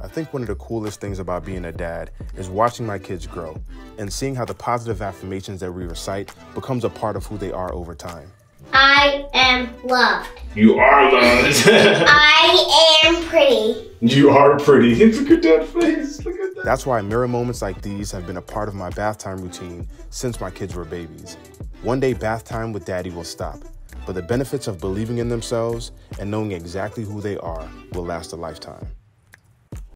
I think one of the coolest things about being a dad is watching my kids grow and seeing how the positive affirmations that we recite becomes a part of who they are over time. I am loved. You are loved. I am pretty. you are pretty. Look at that face. Look at that. That's why mirror moments like these have been a part of my bath time routine since my kids were babies. One day, bath time with daddy will stop, but the benefits of believing in themselves and knowing exactly who they are will last a lifetime.